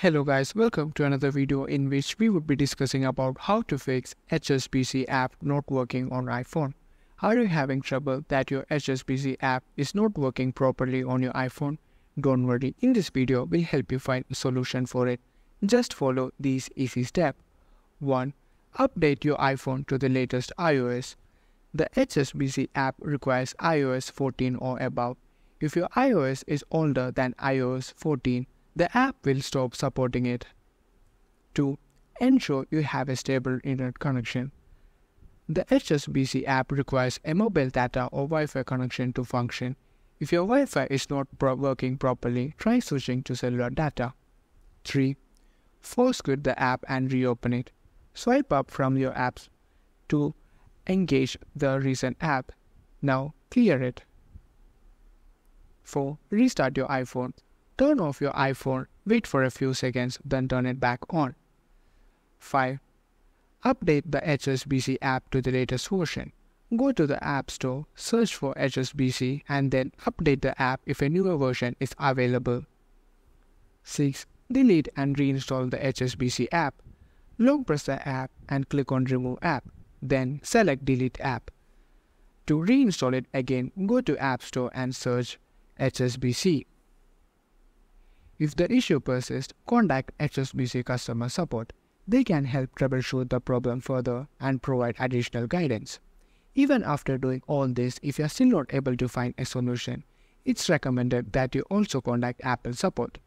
Hello guys, welcome to another video in which we would be discussing about how to fix HSBC app not working on iPhone. Are you having trouble that your HSBC app is not working properly on your iPhone? Don't worry, in this video we'll help you find a solution for it. Just follow these easy steps. 1. Update your iPhone to the latest iOS. The HSBC app requires iOS 14 or above. If your iOS is older than iOS 14, the app will stop supporting it. 2. Ensure you have a stable internet connection. The HSBC app requires a mobile data or Wi-Fi connection to function. If your Wi-Fi is not pro working properly, try switching to cellular data. 3. Force quit the app and reopen it. Swipe up from your apps to engage the recent app. Now clear it. 4. Restart your iPhone. Turn off your iPhone, wait for a few seconds, then turn it back on. 5. Update the HSBC app to the latest version. Go to the App Store, search for HSBC, and then update the app if a newer version is available. 6. Delete and reinstall the HSBC app. Long press the app and click on Remove app. Then select Delete app. To reinstall it again, go to App Store and search HSBC. If the issue persists, contact HSBC customer support. They can help troubleshoot the problem further and provide additional guidance. Even after doing all this, if you are still not able to find a solution, it's recommended that you also contact Apple support.